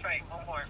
Trey, one more.